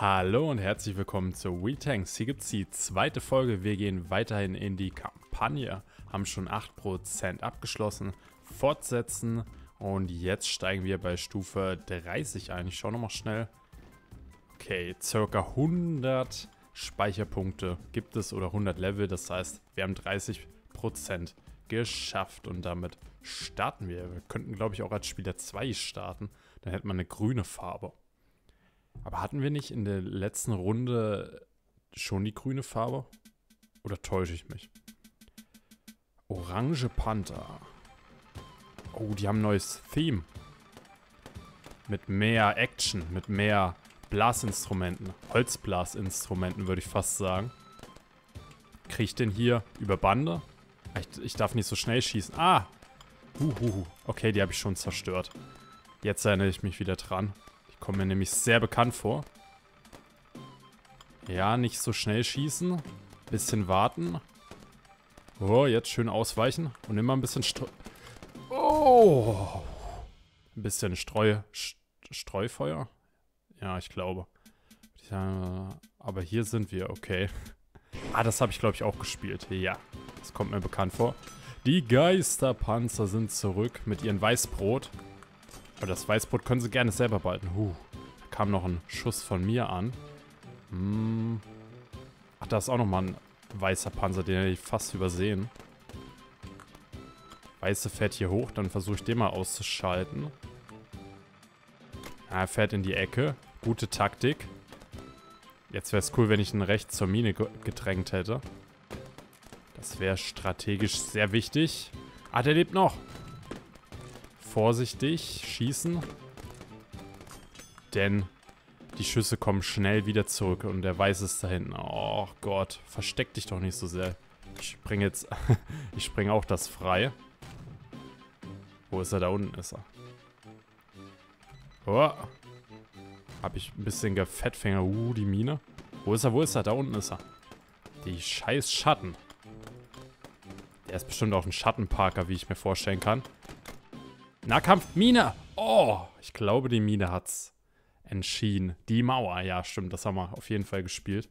Hallo und herzlich willkommen zu WeTanks. Hier gibt es die zweite Folge. Wir gehen weiterhin in die Kampagne, haben schon 8% abgeschlossen, fortsetzen und jetzt steigen wir bei Stufe 30 ein. Ich schaue nochmal schnell. Okay, circa 100 Speicherpunkte gibt es oder 100 Level. Das heißt, wir haben 30% geschafft und damit starten wir. Wir könnten, glaube ich, auch als Spieler 2 starten. Dann hätte man eine grüne Farbe. Aber hatten wir nicht in der letzten Runde schon die grüne Farbe? Oder täusche ich mich? Orange Panther. Oh, die haben ein neues Theme. Mit mehr Action, mit mehr Blasinstrumenten. Holzblasinstrumenten, würde ich fast sagen. Kriege ich den hier über Bande? Ich, ich, darf nicht so schnell schießen. Ah! Huhuhu. Okay, die habe ich schon zerstört. Jetzt erinnere ich mich wieder dran. Kommt mir nämlich sehr bekannt vor. Ja, nicht so schnell schießen. Bisschen warten. Oh, jetzt schön ausweichen. Und immer ein bisschen Streu... Oh! Ein bisschen Streu... Streufeuer? Ja, ich glaube. Ja, aber hier sind wir, okay. Ah, das habe ich, glaube ich, auch gespielt. Ja, das kommt mir bekannt vor. Die Geisterpanzer sind zurück mit ihrem Weißbrot. Aber das Weißbrot können sie gerne selber behalten. Huh. Da kam noch ein Schuss von mir an. Hm. Ach, da ist auch nochmal ein weißer Panzer, den hätte ich fast übersehen. Weiße fährt hier hoch, dann versuche ich den mal auszuschalten. er fährt in die Ecke. Gute Taktik. Jetzt wäre es cool, wenn ich ihn rechts zur Mine gedrängt hätte. Das wäre strategisch sehr wichtig. Ah, der lebt noch vorsichtig schießen. Denn die Schüsse kommen schnell wieder zurück und der Weiß ist da hinten. Oh Gott, versteck dich doch nicht so sehr. Ich springe jetzt... ich springe auch das frei. Wo ist er? Da unten ist er. Oh. Hab ich ein bisschen gefettfänger. Uh, die Mine. Wo ist er? Wo ist er? Da unten ist er. Die scheiß Schatten. Der ist bestimmt auch ein Schattenparker, wie ich mir vorstellen kann. Nahkampf, Mine. Oh, ich glaube, die Mine hat's entschieden. Die Mauer, ja, stimmt. Das haben wir auf jeden Fall gespielt.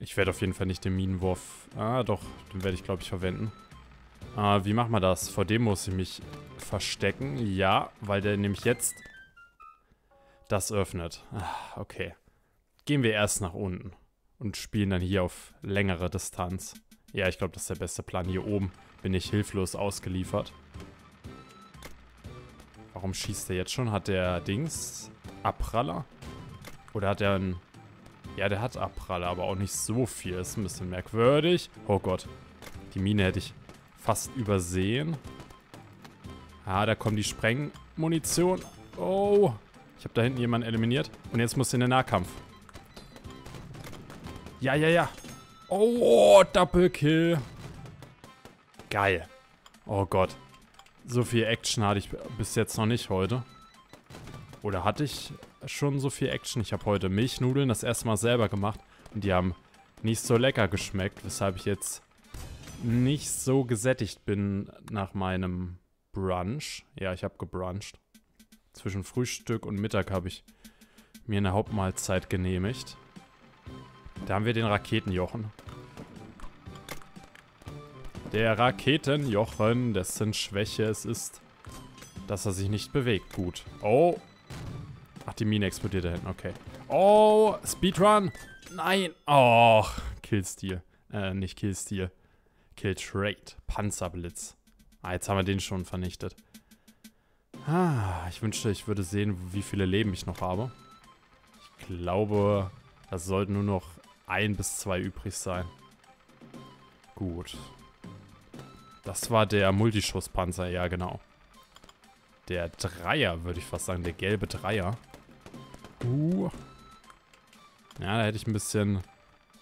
Ich werde auf jeden Fall nicht den Minenwurf... Ah, doch, den werde ich, glaube ich, verwenden. Ah, wie machen wir das? Vor dem muss ich mich verstecken. Ja, weil der nämlich jetzt das öffnet. Ah, okay. Gehen wir erst nach unten und spielen dann hier auf längere Distanz. Ja, ich glaube, das ist der beste Plan. Hier oben bin ich hilflos ausgeliefert. Warum schießt er jetzt schon? Hat der Dings Abpraller? Oder hat er einen... Ja, der hat Abpraller, aber auch nicht so viel. Ist ein bisschen merkwürdig. Oh Gott. Die Mine hätte ich fast übersehen. Ah, da kommt die Sprengmunition. Oh. Ich habe da hinten jemanden eliminiert. Und jetzt muss in den Nahkampf. Ja, ja, ja. Oh, Doppelkill. Geil. Oh Gott. So viel Action hatte ich bis jetzt noch nicht heute. Oder hatte ich schon so viel Action? Ich habe heute Milchnudeln das erste Mal selber gemacht. Und die haben nicht so lecker geschmeckt, weshalb ich jetzt nicht so gesättigt bin nach meinem Brunch. Ja, ich habe gebruncht. Zwischen Frühstück und Mittag habe ich mir eine Hauptmahlzeit genehmigt. Da haben wir den Raketenjochen. Der Raketenjochen, dessen Schwäche es ist, dass er sich nicht bewegt. Gut. Oh. Ach, die Mine explodiert da hinten. Okay. Oh, Speedrun. Nein. Oh, Killstil. Äh, nicht Killstil. Killtrade. Panzerblitz. Ah, jetzt haben wir den schon vernichtet. Ah, ich wünschte, ich würde sehen, wie viele Leben ich noch habe. Ich glaube, das sollten nur noch ein bis zwei übrig sein. Gut. Das war der Multischusspanzer, ja genau. Der Dreier, würde ich fast sagen. Der gelbe Dreier. Uh. Ja, da hätte ich ein bisschen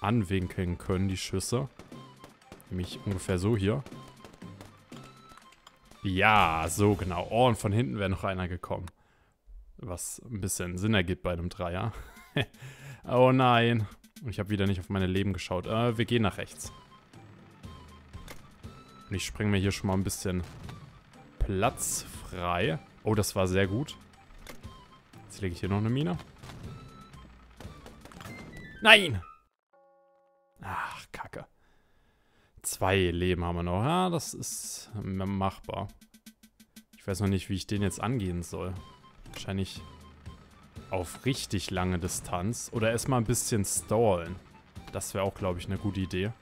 anwinkeln können, die Schüsse. Nämlich ungefähr so hier. Ja, so genau. Oh, und von hinten wäre noch einer gekommen. Was ein bisschen Sinn ergibt bei einem Dreier. oh nein. Und ich habe wieder nicht auf meine Leben geschaut. Äh, wir gehen nach rechts. Und ich springe mir hier schon mal ein bisschen Platz frei. Oh, das war sehr gut. Jetzt lege ich hier noch eine Mine. Nein! Ach, kacke. Zwei Leben haben wir noch. Ja, das ist machbar. Ich weiß noch nicht, wie ich den jetzt angehen soll. Wahrscheinlich auf richtig lange Distanz. Oder erstmal ein bisschen stallen. Das wäre auch, glaube ich, eine gute Idee.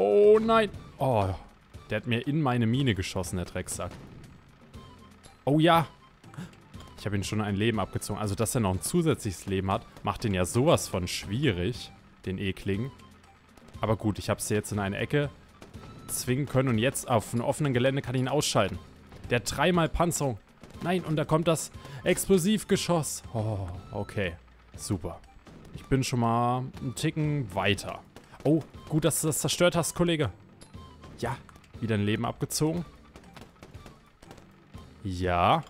Oh nein. Oh, der hat mir in meine Mine geschossen, der Drecksack. Oh ja. Ich habe ihn schon ein Leben abgezogen. Also, dass er noch ein zusätzliches Leben hat, macht den ja sowas von schwierig, den ekligen. Aber gut, ich habe es jetzt in eine Ecke zwingen können und jetzt auf einem offenen Gelände kann ich ihn ausschalten. Der hat dreimal Panzerung. Nein, und da kommt das Explosivgeschoss. Oh, okay. Super. Ich bin schon mal einen Ticken weiter. Oh, gut, dass du das zerstört hast, Kollege. Ja, wieder ein Leben abgezogen. Ja.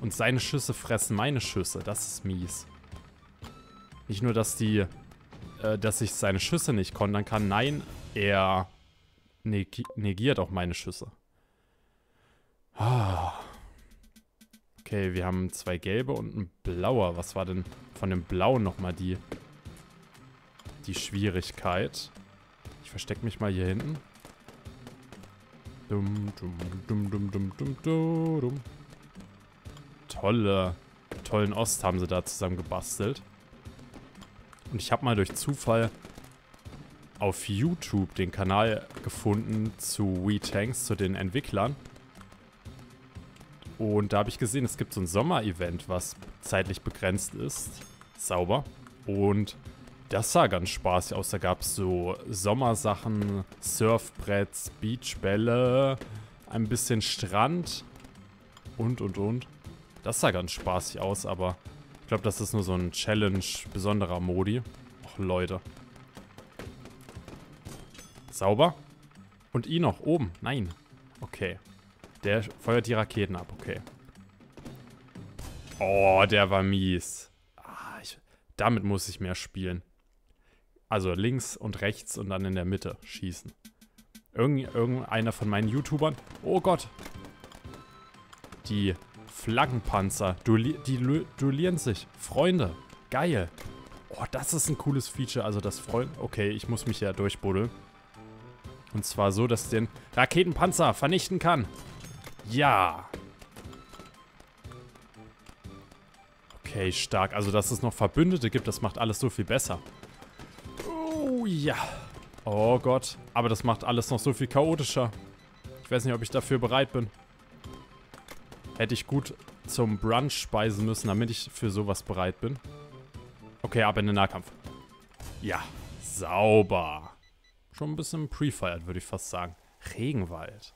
Und seine Schüsse fressen meine Schüsse. Das ist mies. Nicht nur, dass die, äh, dass ich seine Schüsse nicht kontern kann. Nein, er neg negiert auch meine Schüsse. Ah. Okay, wir haben zwei gelbe und ein blauer. Was war denn von dem blauen nochmal die, die Schwierigkeit? Ich verstecke mich mal hier hinten. Dum, dum, dum, dum, dum, dum, dum. Tolle, tollen Ost haben sie da zusammen gebastelt. Und ich habe mal durch Zufall auf YouTube den Kanal gefunden zu WeTanks, zu den Entwicklern. Und da habe ich gesehen, es gibt so ein Sommer-Event, was zeitlich begrenzt ist. Sauber. Und das sah ganz spaßig aus. Da gab es so Sommersachen, Surfbretts, Beachbälle, ein bisschen Strand und, und, und. Das sah ganz spaßig aus, aber ich glaube, das ist nur so ein Challenge besonderer Modi. Och, Leute. Sauber. Und ihn noch oben. Nein. Okay. Der feuert die Raketen ab, okay. Oh, der war mies. Ah, ich, damit muss ich mehr spielen. Also links und rechts und dann in der Mitte schießen. Irgend, irgendeiner von meinen YouTubern. Oh Gott. Die Flaggenpanzer. Duelli die duellieren sich. Freunde. Geil. Oh, das ist ein cooles Feature. Also das Freund... Okay, ich muss mich ja durchbuddeln. Und zwar so, dass den Raketenpanzer vernichten kann. Ja. Okay, stark. Also, dass es noch Verbündete gibt, das macht alles so viel besser. Oh, ja. Oh Gott. Aber das macht alles noch so viel chaotischer. Ich weiß nicht, ob ich dafür bereit bin. Hätte ich gut zum Brunch speisen müssen, damit ich für sowas bereit bin. Okay, ab in den Nahkampf. Ja, sauber. Schon ein bisschen pre-fired, würde ich fast sagen. Regenwald.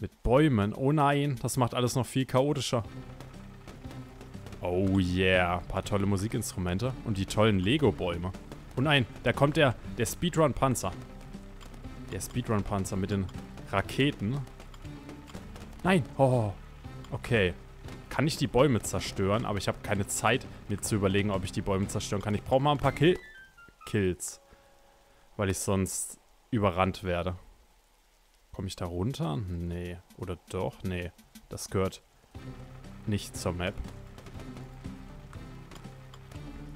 Mit Bäumen. Oh nein, das macht alles noch viel chaotischer. Oh yeah, ein paar tolle Musikinstrumente und die tollen Lego-Bäume. Oh nein, da kommt der, der Speedrun-Panzer. Der Speedrun-Panzer mit den Raketen. Nein, oh, okay. Kann ich die Bäume zerstören, aber ich habe keine Zeit, mir zu überlegen, ob ich die Bäume zerstören kann. Ich brauche mal ein paar Kill Kills, weil ich sonst überrannt werde. Komme ich da runter? Nee. Oder doch? Nee. Das gehört nicht zur Map.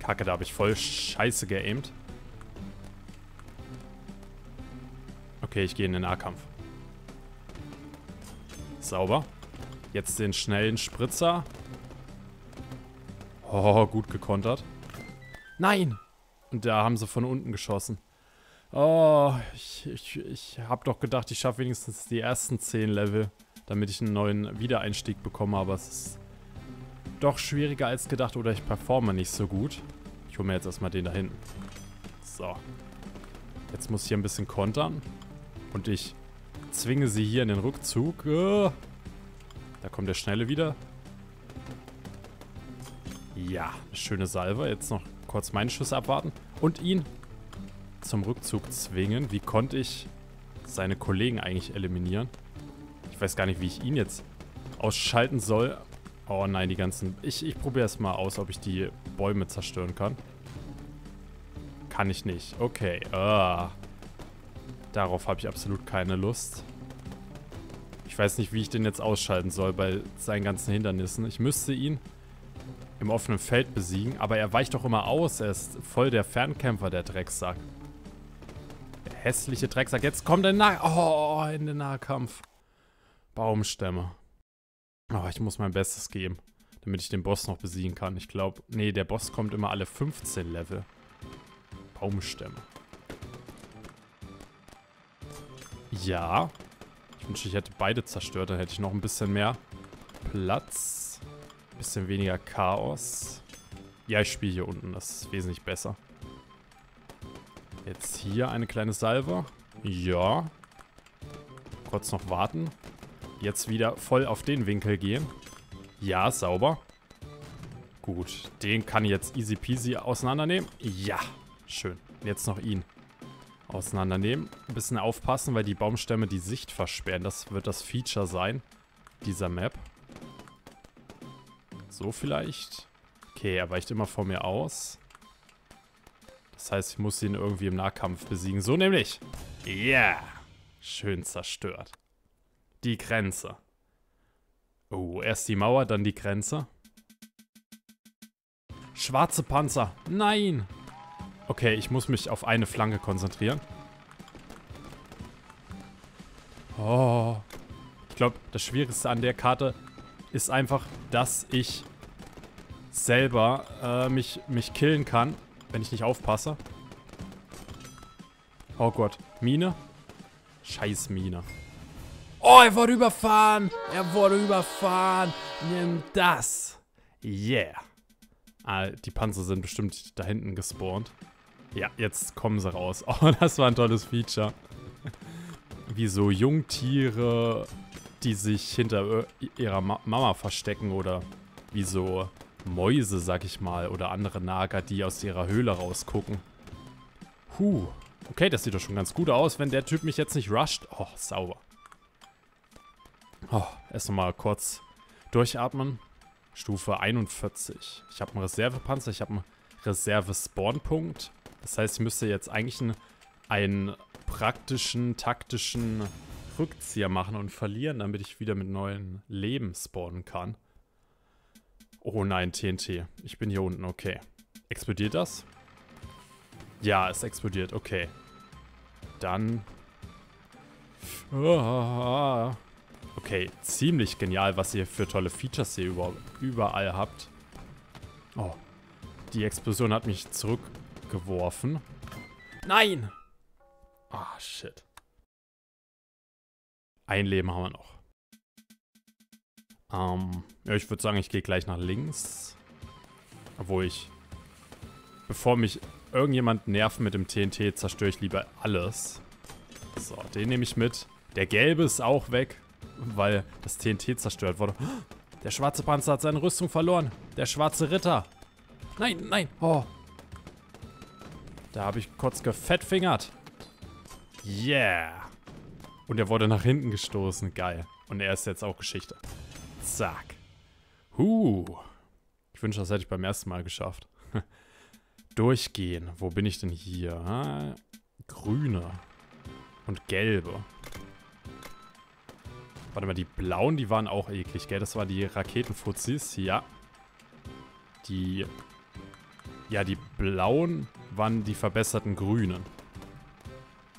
Kacke, da habe ich voll scheiße geaimt. Okay, ich gehe in den Nahkampf. Sauber. Jetzt den schnellen Spritzer. Oh, gut gekontert. Nein! Und da haben sie von unten geschossen. Oh, ich, ich, ich habe doch gedacht, ich schaffe wenigstens die ersten 10 Level, damit ich einen neuen Wiedereinstieg bekomme, aber es ist doch schwieriger als gedacht oder ich performe nicht so gut. Ich hole mir jetzt erstmal den da hinten. So. Jetzt muss ich hier ein bisschen kontern. Und ich zwinge sie hier in den Rückzug. Da kommt der Schnelle wieder. Ja, schöne Salve. Jetzt noch kurz meine Schüsse abwarten. Und ihn zum Rückzug zwingen. Wie konnte ich seine Kollegen eigentlich eliminieren? Ich weiß gar nicht, wie ich ihn jetzt ausschalten soll. Oh nein, die ganzen... Ich, ich probiere es mal aus, ob ich die Bäume zerstören kann. Kann ich nicht. Okay. Ah. Darauf habe ich absolut keine Lust. Ich weiß nicht, wie ich den jetzt ausschalten soll bei seinen ganzen Hindernissen. Ich müsste ihn im offenen Feld besiegen. Aber er weicht doch immer aus. Er ist voll der Fernkämpfer, der Drecksack. Der hässliche Drecksack. Jetzt kommt er nach... Oh, in den Nahkampf. Baumstämme. Oh, ich muss mein Bestes geben, damit ich den Boss noch besiegen kann. Ich glaube... Nee, der Boss kommt immer alle 15 Level. Baumstämme. Ja. Ich wünschte, ich hätte beide zerstört. Dann hätte ich noch ein bisschen mehr Platz. Bisschen weniger Chaos. Ja, ich spiele hier unten. Das ist wesentlich besser. Jetzt hier eine kleine Salve. Ja. Kurz noch warten. Jetzt wieder voll auf den Winkel gehen. Ja, sauber. Gut, den kann ich jetzt easy peasy auseinandernehmen. Ja, schön. Jetzt noch ihn auseinandernehmen. Ein bisschen aufpassen, weil die Baumstämme die Sicht versperren. Das wird das Feature sein, dieser Map. So vielleicht. Okay, er weicht immer vor mir aus. Das heißt, ich muss ihn irgendwie im Nahkampf besiegen. So nämlich. Ja. Yeah. Schön zerstört. Die Grenze. Oh, erst die Mauer, dann die Grenze. Schwarze Panzer. Nein. Okay, ich muss mich auf eine Flanke konzentrieren. Oh. Ich glaube, das Schwierigste an der Karte ist einfach, dass ich selber äh, mich, mich killen kann, wenn ich nicht aufpasse. Oh Gott. Mine? Scheiß Mine. Oh, er wurde überfahren. Er wurde überfahren. Nimm das. Yeah. Ah, die Panzer sind bestimmt da hinten gespawnt. Ja, jetzt kommen sie raus. Oh, das war ein tolles Feature. Wie so Jungtiere, die sich hinter ihrer Ma Mama verstecken oder wie so Mäuse, sag ich mal, oder andere Nager, die aus ihrer Höhle rausgucken. Huh. Okay, das sieht doch schon ganz gut aus, wenn der Typ mich jetzt nicht rusht. Oh, sauber. Oh, erst nochmal kurz durchatmen. Stufe 41. Ich habe einen Reservepanzer, ich habe einen Reserve-Spawn-Punkt. Das heißt, ich müsste jetzt eigentlich einen, einen praktischen, taktischen Rückzieher machen und verlieren, damit ich wieder mit neuen Leben spawnen kann. Oh nein, TNT. Ich bin hier unten, okay. Explodiert das? Ja, es explodiert, okay. Dann... Okay, ziemlich genial, was ihr für tolle Features hier überall habt. Oh, die Explosion hat mich zurück geworfen. Nein! Ah, oh, shit. Ein Leben haben wir noch. Ähm, ja, ich würde sagen, ich gehe gleich nach links. Obwohl ich... Bevor mich irgendjemand nervt mit dem TNT, zerstöre ich lieber alles. So, den nehme ich mit. Der gelbe ist auch weg, weil das TNT zerstört wurde. Der schwarze Panzer hat seine Rüstung verloren. Der schwarze Ritter. Nein, nein. Oh, da habe ich kurz gefettfingert. Yeah. Und er wurde nach hinten gestoßen. Geil. Und er ist jetzt auch Geschichte. Zack. Huh. Ich wünsche, das hätte ich beim ersten Mal geschafft. Durchgehen. Wo bin ich denn hier? Ah, grüne. Und gelbe. Warte mal, die blauen, die waren auch eklig, gell? Das war die Raketenfuzis. Ja. Die... Ja, die blauen waren die verbesserten Grünen.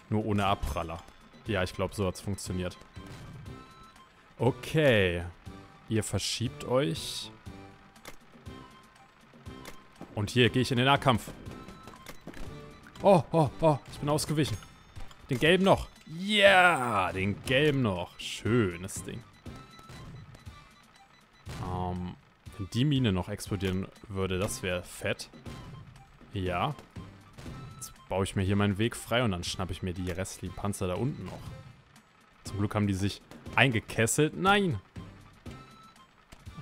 Nur ohne Abpraller. Ja, ich glaube, so hat es funktioniert. Okay. Ihr verschiebt euch. Und hier gehe ich in den Nahkampf. Oh, oh, oh, ich bin ausgewichen. Den gelben noch. Ja, yeah, den gelben noch. Schönes Ding. Ähm, wenn die Mine noch explodieren würde, das wäre fett. Ja baue ich mir hier meinen Weg frei und dann schnappe ich mir die restlichen Panzer da unten noch. Zum Glück haben die sich eingekesselt. Nein!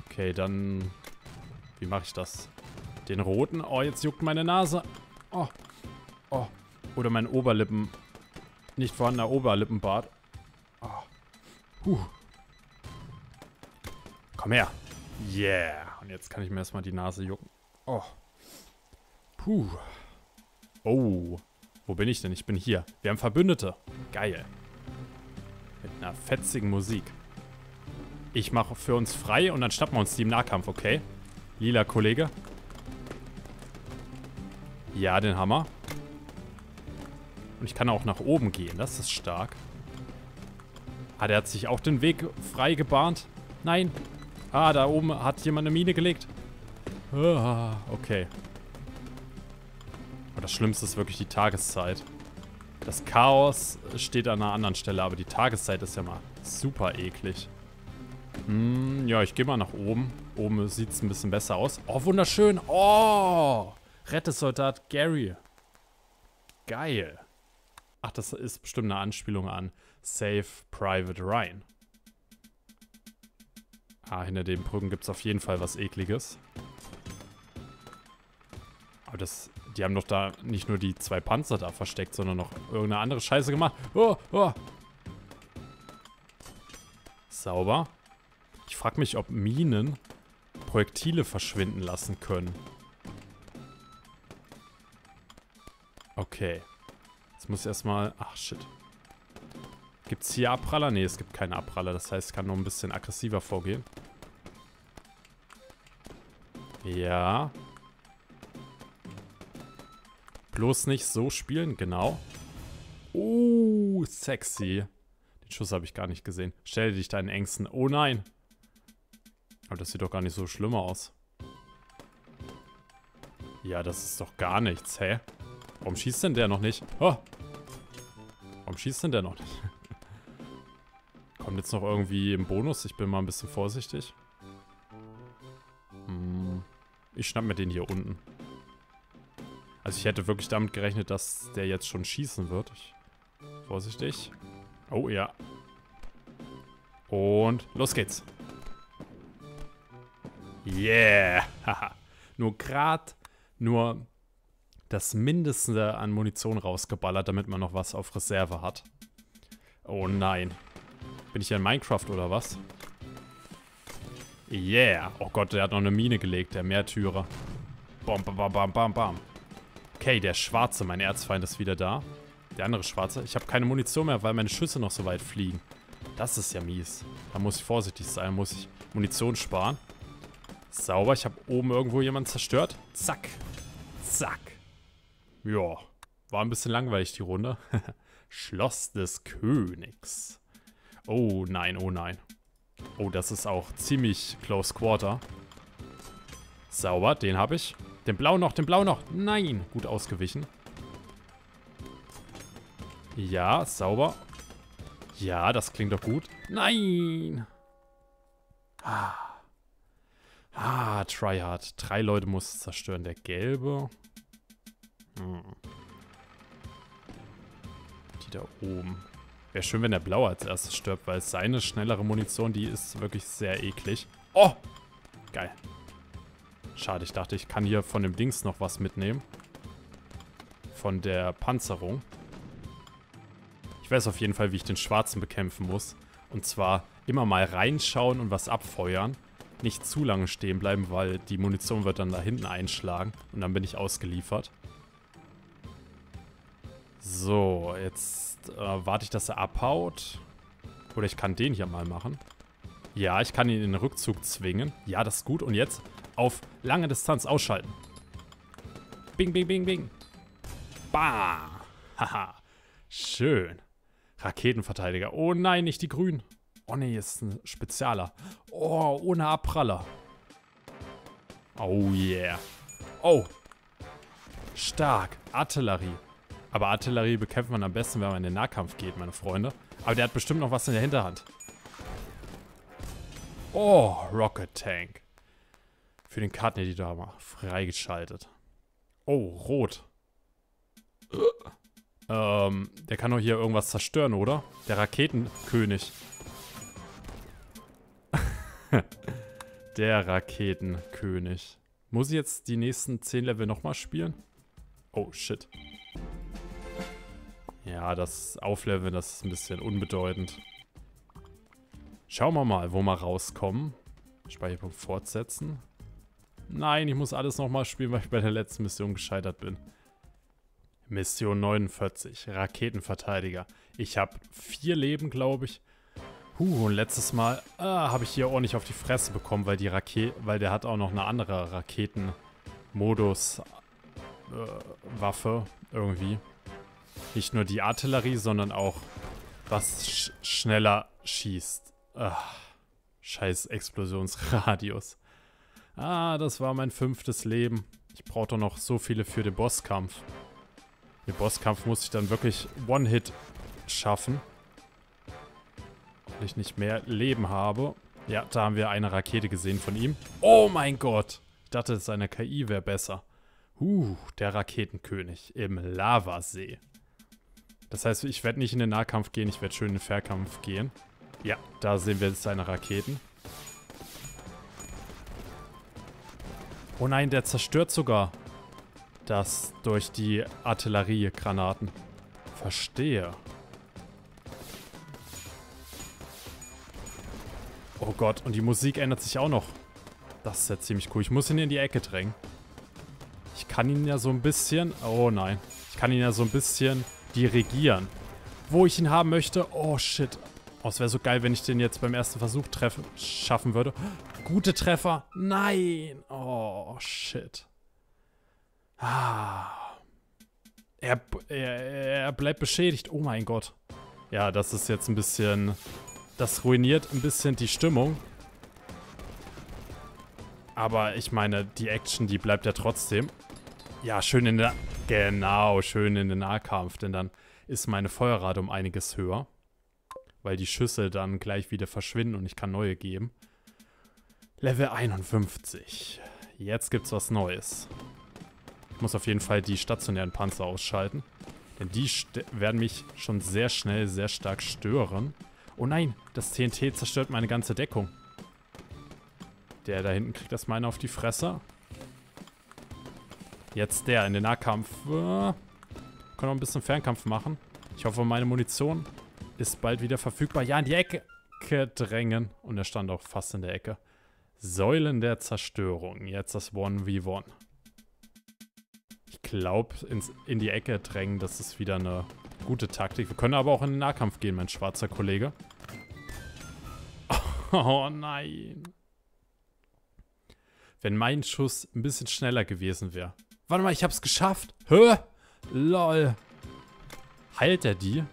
Okay, dann... Wie mache ich das? Den roten. Oh, jetzt juckt meine Nase. Oh. Oh. Oder mein Oberlippen... Nicht vorhandener Oberlippenbart. Oh. Huh. Komm her. Yeah. Und jetzt kann ich mir erstmal die Nase jucken. Oh. Puh. Oh. Wo bin ich denn? Ich bin hier. Wir haben Verbündete. Geil. Mit einer fetzigen Musik. Ich mache für uns frei und dann schnappen wir uns die im Nahkampf, okay? Lila Kollege. Ja, den Hammer. Und ich kann auch nach oben gehen. Das ist stark. Ah, der hat sich auch den Weg frei gebahnt. Nein. Ah, da oben hat jemand eine Mine gelegt. Ah, okay. Aber das Schlimmste ist wirklich die Tageszeit. Das Chaos steht an einer anderen Stelle, aber die Tageszeit ist ja mal super eklig. Hm, ja, ich gehe mal nach oben. Oben sieht es ein bisschen besser aus. Oh, wunderschön. Oh, Rettesoldat Gary. Geil. Ach, das ist bestimmt eine Anspielung an Save Private Ryan. Ah, hinter den Brücken gibt es auf jeden Fall was ekliges. Aber das, die haben doch da nicht nur die zwei Panzer da versteckt, sondern noch irgendeine andere Scheiße gemacht. Oh, oh. Sauber. Ich frage mich, ob Minen Projektile verschwinden lassen können. Okay. Muss erstmal... Ach, shit. Gibt es hier Abpraller? Ne, es gibt keine Abpraller. Das heißt, ich kann noch ein bisschen aggressiver vorgehen. Ja. Bloß nicht so spielen, genau. Oh, sexy. Den Schuss habe ich gar nicht gesehen. Stell dich deinen Ängsten. Oh nein. Aber das sieht doch gar nicht so schlimm aus. Ja, das ist doch gar nichts, hä? Warum schießt denn der noch nicht? Oh. Warum schießt denn der noch nicht? Kommt jetzt noch irgendwie im Bonus? Ich bin mal ein bisschen vorsichtig. Hm. Ich schnapp mir den hier unten. Also ich hätte wirklich damit gerechnet, dass der jetzt schon schießen wird. Ich, vorsichtig. Oh, ja. Und los geht's. Yeah. nur gerade nur das Mindeste an Munition rausgeballert, damit man noch was auf Reserve hat. Oh nein. Bin ich hier in Minecraft oder was? Yeah. Oh Gott, der hat noch eine Mine gelegt, der Meertürer. Bam, bam, bam, bam, bam. Okay, der Schwarze, mein Erzfeind, ist wieder da. Der andere Schwarze. Ich habe keine Munition mehr, weil meine Schüsse noch so weit fliegen. Das ist ja mies. Da muss ich vorsichtig sein, muss ich Munition sparen. Sauber, ich habe oben irgendwo jemanden zerstört. Zack. Zack. Ja, war ein bisschen langweilig die Runde. Schloss des Königs. Oh nein, oh nein. Oh, das ist auch ziemlich close quarter. Sauber, den habe ich. Den Blau noch, den Blau noch. Nein. Gut ausgewichen. Ja, sauber. Ja, das klingt doch gut. Nein. Ah. Ah, Tryhard. Drei Leute muss zerstören. Der gelbe. Die da oben. Wäre schön, wenn der blaue als erstes stirbt, weil seine schnellere Munition, die ist wirklich sehr eklig. Oh! Geil. Schade, ich dachte, ich kann hier von dem Dings noch was mitnehmen. Von der Panzerung. Ich weiß auf jeden Fall, wie ich den Schwarzen bekämpfen muss. Und zwar immer mal reinschauen und was abfeuern. Nicht zu lange stehen bleiben, weil die Munition wird dann da hinten einschlagen. Und dann bin ich ausgeliefert. So, jetzt äh, warte ich, dass er abhaut. Oder ich kann den hier mal machen. Ja, ich kann ihn in den Rückzug zwingen. Ja, das ist gut. Und jetzt auf lange Distanz ausschalten. Bing, bing, bing, bing. Bam. Haha. Schön. Raketenverteidiger. Oh nein, nicht die grünen. Oh nee, ist ein Spezialer. Oh, ohne Abpraller. Oh yeah. Oh. Stark. Artillerie. Aber Artillerie bekämpft man am besten, wenn man in den Nahkampf geht, meine Freunde. Aber der hat bestimmt noch was in der Hinterhand. Oh, Rocket Tank. Für den Karteneditor mal freigeschaltet. Oh, rot. ähm, der kann doch hier irgendwas zerstören, oder? Der Raketenkönig. der Raketenkönig. Muss ich jetzt die nächsten 10 Level nochmal spielen? Oh, shit. Ja, das Aufleveln, das ist ein bisschen unbedeutend. Schauen wir mal, wo wir rauskommen. Speicherpunkt fortsetzen. Nein, ich muss alles nochmal spielen, weil ich bei der letzten Mission gescheitert bin. Mission 49, Raketenverteidiger. Ich habe vier Leben, glaube ich. Huh, und letztes Mal äh, habe ich hier ordentlich auf die Fresse bekommen, weil die Rakete, weil der hat auch noch eine andere Raketenmodus äh, Waffe irgendwie. Nicht nur die Artillerie, sondern auch was sch schneller schießt. Ach, scheiß Explosionsradius. Ah, das war mein fünftes Leben. Ich brauche doch noch so viele für den Bosskampf. Den Bosskampf muss ich dann wirklich One-Hit schaffen weil ich nicht mehr Leben habe. Ja, da haben wir eine Rakete gesehen von ihm. Oh mein Gott! Ich dachte, seine KI wäre besser. Uh, der Raketenkönig im Lavasee. Das heißt, ich werde nicht in den Nahkampf gehen, ich werde schön in den Fernkampf gehen. Ja, da sehen wir seine Raketen. Oh nein, der zerstört sogar das durch die Artilleriegranaten. Verstehe. Oh Gott, und die Musik ändert sich auch noch. Das ist ja ziemlich cool. Ich muss ihn in die Ecke drängen. Ich kann ihn ja so ein bisschen... Oh nein. Ich kann ihn ja so ein bisschen dirigieren. Wo ich ihn haben möchte... Oh shit. Oh, es wäre so geil, wenn ich den jetzt beim ersten Versuch treffen, schaffen würde. Gute Treffer. Nein. Oh, shit. Ah. Er, er, er bleibt beschädigt. Oh mein Gott. Ja, das ist jetzt ein bisschen das ruiniert ein bisschen die Stimmung. Aber ich meine, die Action, die bleibt ja trotzdem. Ja, schön in der... Genau, schön in den Nahkampf. Denn dann ist meine Feuerrate um einiges höher. Weil die Schüsse dann gleich wieder verschwinden und ich kann neue geben. Level 51. Jetzt gibt's was Neues. Ich muss auf jeden Fall die stationären Panzer ausschalten. Denn die werden mich schon sehr schnell, sehr stark stören. Oh nein, das TNT zerstört meine ganze Deckung. Der da hinten kriegt erstmal einen auf die Fresse. Jetzt der in den Nahkampf. Äh, kann noch ein bisschen Fernkampf machen. Ich hoffe, meine Munition ist bald wieder verfügbar. Ja, in die Ecke drängen. Und er stand auch fast in der Ecke. Säulen der Zerstörung. Jetzt das 1v1. Ich glaube, in die Ecke drängen, das ist wieder eine gute Taktik. Wir können aber auch in den Nahkampf gehen, mein schwarzer Kollege. Oh nein. Wenn mein Schuss ein bisschen schneller gewesen wäre. Warte mal, ich hab's geschafft. Hä? Lol. Heilt er die?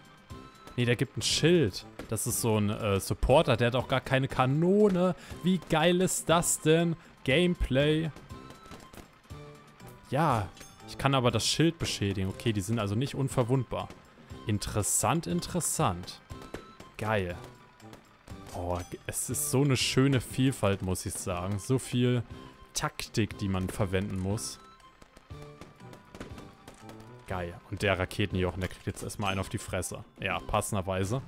Nee, der gibt ein Schild. Das ist so ein äh, Supporter, der hat auch gar keine Kanone. Wie geil ist das denn? Gameplay. Ja, ich kann aber das Schild beschädigen. Okay, die sind also nicht unverwundbar. Interessant, interessant. Geil. Oh, es ist so eine schöne Vielfalt, muss ich sagen. So viel Taktik, die man verwenden muss. Geil. Und der Raketenjochen, der kriegt jetzt erstmal einen auf die Fresse. Ja, passenderweise.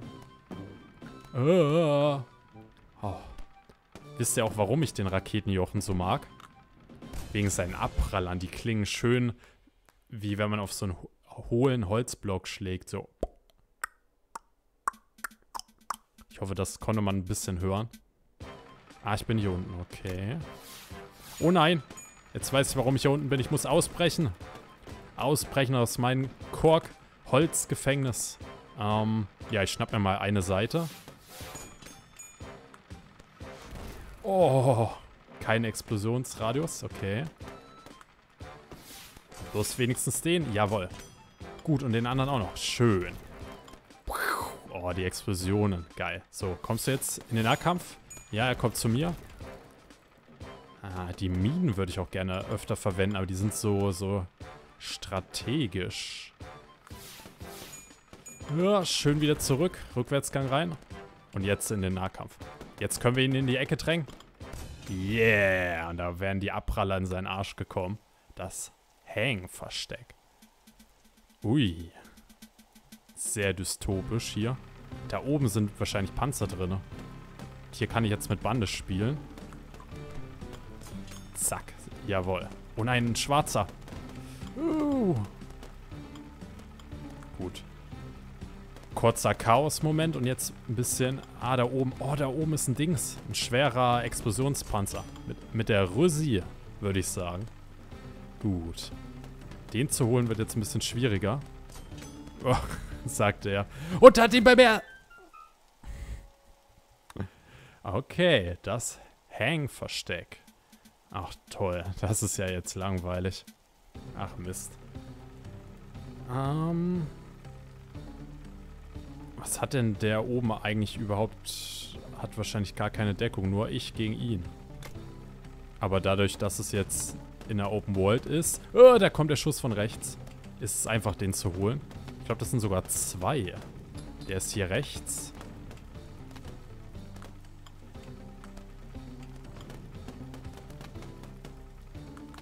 Oh. Oh. Wisst ihr auch, warum ich den Raketenjochen so mag? Wegen seinen Abprallern. Die klingen schön, wie wenn man auf so einen hohlen Holzblock schlägt. So. Ich hoffe, das konnte man ein bisschen hören. Ah, ich bin hier unten. Okay. Oh nein. Jetzt weiß ich, warum ich hier unten bin. Ich muss ausbrechen. Ausbrechen aus meinem Kork-Holzgefängnis. Ähm, ja, ich schnapp mir mal eine Seite. Oh, kein Explosionsradius. Okay. Bloß wenigstens den. Jawohl. Gut, und den anderen auch noch. Schön. Oh, die Explosionen. Geil. So, kommst du jetzt in den Nahkampf? Ja, er kommt zu mir. Ah, die Minen würde ich auch gerne öfter verwenden, aber die sind so, so strategisch. Ja, schön wieder zurück. Rückwärtsgang rein. Und jetzt in den Nahkampf. Jetzt können wir ihn in die Ecke drängen. Yeah. Und da wären die Abpraller in seinen Arsch gekommen. Das Hang-Versteck. Ui. Sehr dystopisch hier. Da oben sind wahrscheinlich Panzer drin. Hier kann ich jetzt mit Bande spielen. Zack. Jawohl. Oh nein, ein schwarzer. Uh. Gut. Kurzer Chaos-Moment und jetzt ein bisschen... Ah, da oben. Oh, da oben ist ein Dings. Ein schwerer Explosionspanzer. Mit, mit der Rüsi, würde ich sagen. Gut. Den zu holen wird jetzt ein bisschen schwieriger. Oh, sagt er. Und hat ihn bei mir... Okay, das Hang-Versteck. Ach toll, das ist ja jetzt langweilig. Ach Mist. Ähm... Was hat denn der oben eigentlich überhaupt... Hat wahrscheinlich gar keine Deckung, nur ich gegen ihn. Aber dadurch, dass es jetzt in der Open World ist... Oh, da kommt der Schuss von rechts. Ist es einfach, den zu holen. Ich glaube, das sind sogar zwei. Der ist hier rechts.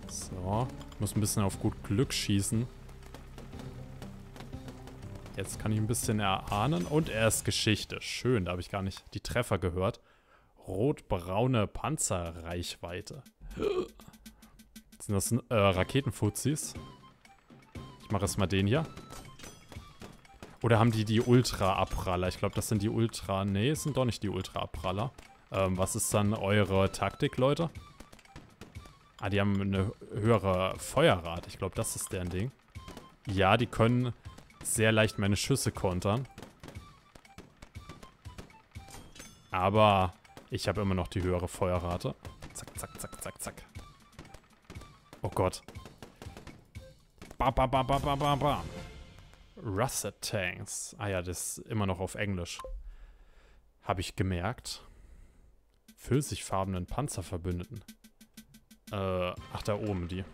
So. Muss ein bisschen auf gut Glück schießen. Jetzt kann ich ein bisschen erahnen. Und er ist Geschichte. Schön, da habe ich gar nicht die Treffer gehört. Rot-braune Panzerreichweite. Sind das äh, Raketenfuzis? Ich mache erstmal den hier. Oder haben die die Ultra-Abpraller? Ich glaube, das sind die Ultra... Nee, es sind doch nicht die Ultra-Abpraller. Ähm, was ist dann eure Taktik, Leute? Ah, die haben eine höhere Feuerrate. Ich glaube, das ist deren Ding. Ja, die können sehr leicht meine Schüsse kontern. Aber ich habe immer noch die höhere Feuerrate. Zack, zack, zack, zack, zack. Oh Gott. Ba, ba, ba, ba, ba, ba, ba. Russet Tanks. Ah ja, das ist immer noch auf Englisch. Habe ich gemerkt. Pfirsichfarbenen Panzerverbündeten. Äh, ach, da oben, die.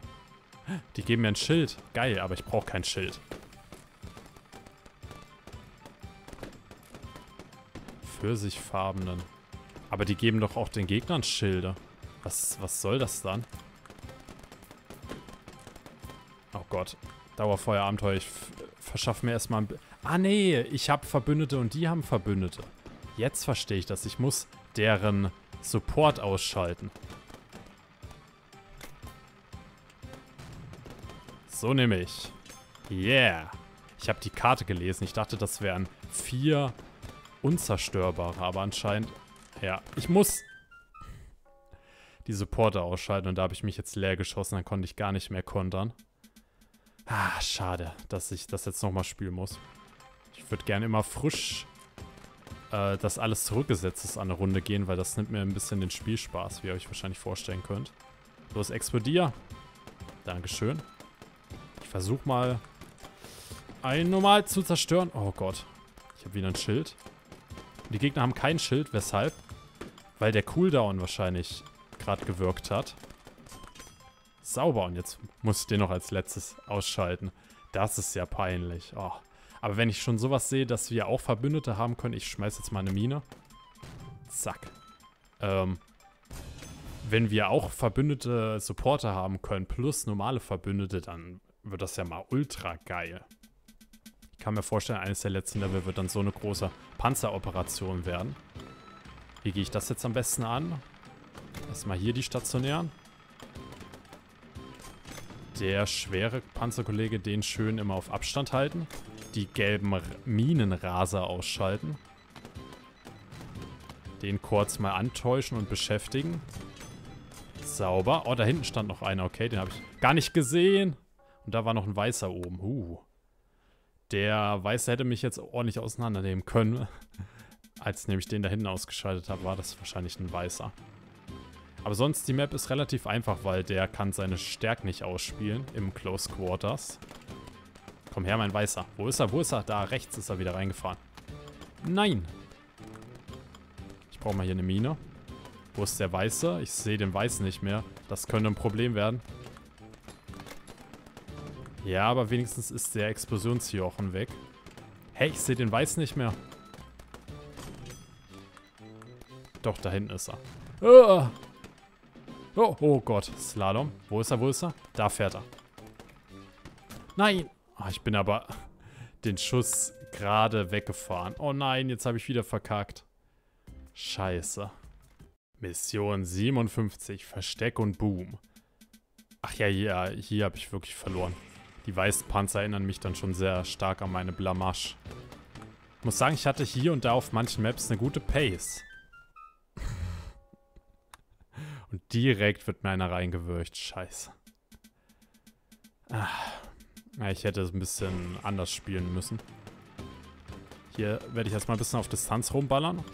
Die geben mir ein Schild. Geil, aber ich brauche kein Schild. Pfirsichfarbenen. Aber die geben doch auch den Gegnern Schilde. Was, was soll das dann? Oh Gott. Dauerfeuerabenteuer. Ich verschaffe mir erstmal ein... Ah, nee. Ich habe Verbündete und die haben Verbündete. Jetzt verstehe ich das. Ich muss deren Support ausschalten. So nehme ich. Yeah. Ich habe die Karte gelesen. Ich dachte, das wären vier unzerstörbare, aber anscheinend... Ja, ich muss die Supporter ausschalten und da habe ich mich jetzt leer geschossen, dann konnte ich gar nicht mehr kontern. Ah, schade, dass ich das jetzt nochmal spielen muss. Ich würde gerne immer frisch äh, das alles zurückgesetzt ist an eine Runde gehen, weil das nimmt mir ein bisschen den Spielspaß, wie ihr euch wahrscheinlich vorstellen könnt. Los, explodier. Dankeschön. Versuche mal ein normal zu zerstören. Oh Gott. Ich habe wieder ein Schild. Die Gegner haben kein Schild. Weshalb? Weil der Cooldown wahrscheinlich gerade gewirkt hat. Sauber. Und jetzt muss ich den noch als letztes ausschalten. Das ist ja peinlich. Oh. Aber wenn ich schon sowas sehe, dass wir auch Verbündete haben können, ich schmeiß jetzt mal eine Mine. Zack. Ähm, wenn wir auch verbündete Supporter haben können, plus normale Verbündete, dann wird das ja mal ultra geil kann mir vorstellen, eines der letzten Level wird dann so eine große Panzeroperation werden. Wie gehe ich das jetzt am besten an? Erstmal hier die stationären. Der schwere Panzerkollege, den schön immer auf Abstand halten. Die gelben Minenraser ausschalten. Den kurz mal antäuschen und beschäftigen. Sauber. Oh, da hinten stand noch einer. Okay, den habe ich gar nicht gesehen. Und da war noch ein weißer oben. Uh. Der Weiße hätte mich jetzt ordentlich auseinandernehmen können. Als nämlich den da hinten ausgeschaltet habe, war das wahrscheinlich ein Weißer. Aber sonst, die Map ist relativ einfach, weil der kann seine Stärken nicht ausspielen im Close Quarters. Komm her, mein Weißer. Wo ist er? Wo ist er? Da, rechts ist er wieder reingefahren. Nein! Ich brauche mal hier eine Mine. Wo ist der Weiße? Ich sehe den Weißen nicht mehr. Das könnte ein Problem werden. Ja, aber wenigstens ist der Explosionsjochen weg. Hey, ich sehe den Weiß nicht mehr. Doch, da hinten ist er. Oh, oh, oh Gott, Slalom. Wo ist er, wo ist er? Da fährt er. Nein. Oh, ich bin aber den Schuss gerade weggefahren. Oh nein, jetzt habe ich wieder verkackt. Scheiße. Mission 57, Versteck und Boom. Ach ja, ja, hier habe ich wirklich verloren. Die weißen Panzer erinnern mich dann schon sehr stark an meine Blamage. Muss sagen, ich hatte hier und da auf manchen Maps eine gute Pace. Und direkt wird mir einer reingewürcht. Scheiße. Ah. Ich hätte es ein bisschen anders spielen müssen. Hier werde ich erstmal ein bisschen auf Distanz rumballern.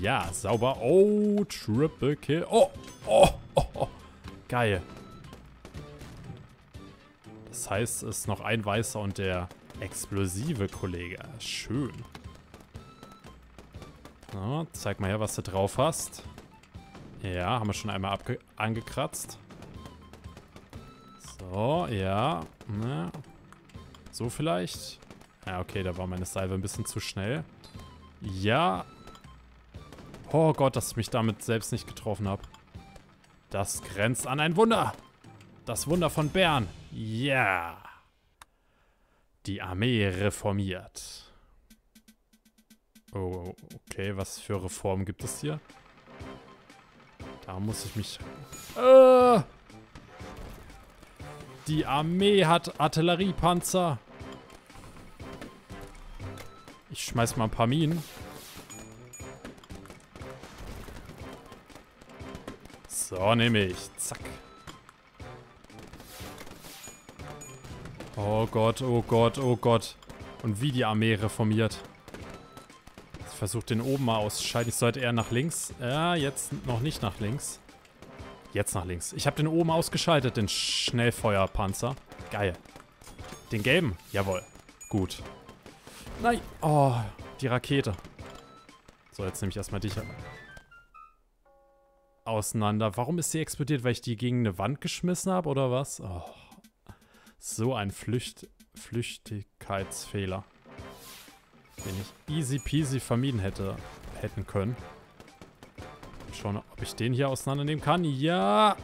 Ja, sauber. Oh, Triple Kill. Oh, oh, oh, oh. Geil. Das heißt, es ist noch ein weißer und der explosive Kollege. Schön. So, zeig mal her, was du drauf hast. Ja, haben wir schon einmal angekratzt. So, ja. Na. So vielleicht. Ja, okay, da war meine Salve ein bisschen zu schnell. Ja. Oh Gott, dass ich mich damit selbst nicht getroffen habe. Das grenzt an ein Wunder. Das Wunder von Bern. Ja. Yeah. Die Armee reformiert. Oh, okay. Was für Reformen gibt es hier? Da muss ich mich... Äh, die Armee hat Artilleriepanzer. Ich schmeiß mal ein paar Minen. So, nehme ich. Zack. Oh Gott, oh Gott, oh Gott. Und wie die Armee reformiert. Ich versuche den oben mal auszuschalten. Ich sollte eher nach links. Ja, jetzt noch nicht nach links. Jetzt nach links. Ich habe den oben ausgeschaltet, den Schnellfeuerpanzer. Geil. Den gelben? Jawohl. Gut. Nein. Oh, die Rakete. So, jetzt nehme ich erstmal dich auseinander. Warum ist sie explodiert? Weil ich die gegen eine Wand geschmissen habe oder was? Oh. So ein Flücht Flüchtigkeitsfehler. Den ich easy peasy vermieden hätte hätten können. Schauen, ob ich den hier auseinandernehmen kann. Ja.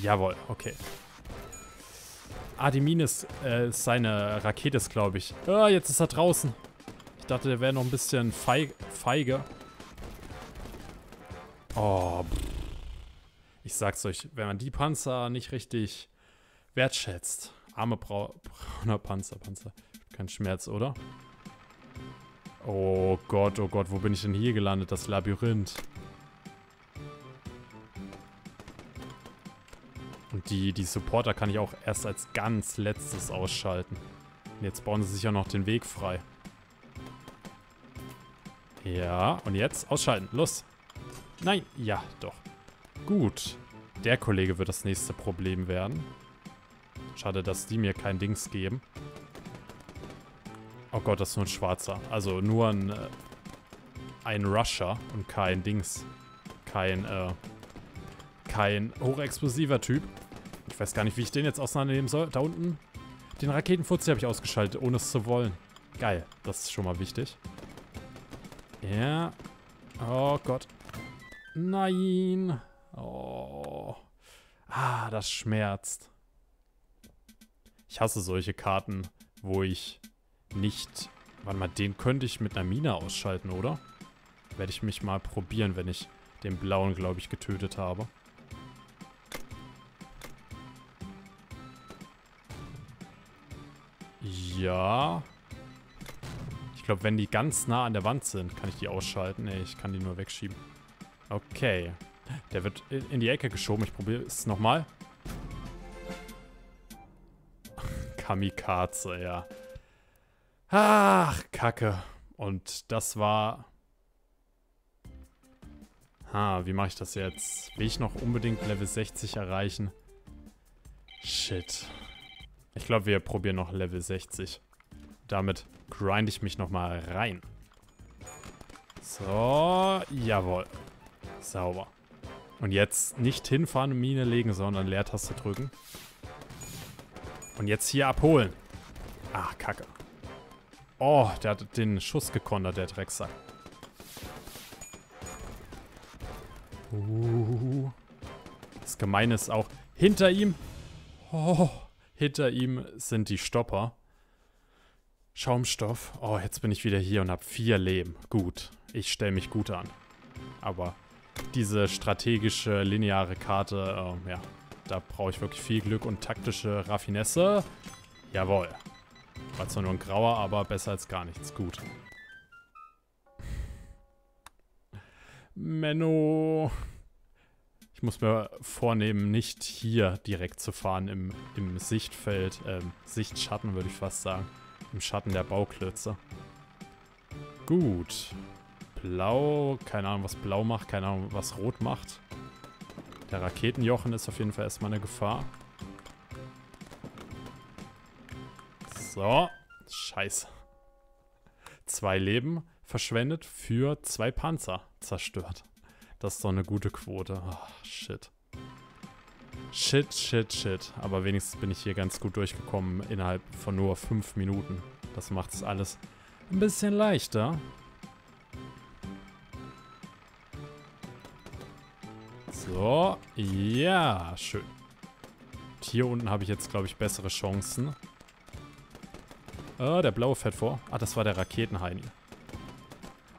Jawohl, okay. Ah, die Mine ist, äh, seine Rakete ist, glaube ich. Ah, jetzt ist er draußen. Ich dachte, der wäre noch ein bisschen feig feige. Oh, pff. Ich sag's euch, wenn man die Panzer nicht richtig wertschätzt, Arme brau brauner Panzer, Panzer. Kein Schmerz, oder? Oh Gott, oh Gott, wo bin ich denn hier gelandet? Das Labyrinth. Und die, die Supporter kann ich auch erst als ganz letztes ausschalten. Und jetzt bauen sie sich ja noch den Weg frei. Ja, und jetzt ausschalten. Los. Nein, ja, doch. Gut. Der Kollege wird das nächste Problem werden. Schade, dass die mir kein Dings geben. Oh Gott, das ist nur ein schwarzer. Also nur ein, äh, ein Rusher und kein Dings. Kein, äh, kein hochexplosiver Typ. Ich weiß gar nicht, wie ich den jetzt auseinandernehmen soll. Da unten, den Raketenfuzzi habe ich ausgeschaltet, ohne es zu wollen. Geil, das ist schon mal wichtig. Ja. Oh Gott. Nein. Oh. Ah, das schmerzt. Ich hasse solche Karten, wo ich nicht... Warte mal, den könnte ich mit einer Mine ausschalten, oder? Werde ich mich mal probieren, wenn ich den blauen, glaube ich, getötet habe. Ja. Ich glaube, wenn die ganz nah an der Wand sind, kann ich die ausschalten. Nee, ich kann die nur wegschieben. Okay. Der wird in die Ecke geschoben. Ich probiere es nochmal. Kamikaze, ja. Ach, Kacke. Und das war... Ha, wie mache ich das jetzt? Will ich noch unbedingt Level 60 erreichen? Shit. Ich glaube, wir probieren noch Level 60. Damit grind ich mich nochmal rein. So, jawohl. Sauber. Und jetzt nicht hinfahren Mine legen, sondern Leertaste drücken. Und jetzt hier abholen. Ach, kacke. Oh, der hat den Schuss gekontert, der Drecksack. Uh. Das Gemeine ist auch, hinter ihm... Oh, hinter ihm sind die Stopper. Schaumstoff. Oh, jetzt bin ich wieder hier und habe vier Leben. Gut, ich stelle mich gut an. Aber diese strategische, lineare Karte, äh, ja, da brauche ich wirklich viel Glück und taktische Raffinesse. Jawohl. War zwar nur ein grauer, aber besser als gar nichts. Gut. Menno. Ich muss mir vornehmen, nicht hier direkt zu fahren im, im Sichtfeld. Ähm, Sichtschatten würde ich fast sagen. Im Schatten der Bauklötze. Gut. Blau, keine Ahnung, was blau macht, keine Ahnung, was rot macht. Der Raketenjochen ist auf jeden Fall erstmal eine Gefahr. So. Scheiße. Zwei Leben verschwendet für zwei Panzer zerstört. Das ist doch eine gute Quote. Oh, shit. Shit, shit, shit. Aber wenigstens bin ich hier ganz gut durchgekommen innerhalb von nur fünf Minuten. Das macht es alles ein bisschen leichter. So, ja, schön. Und hier unten habe ich jetzt, glaube ich, bessere Chancen. Ah, der blaue fährt vor. Ah, das war der Raketenheini.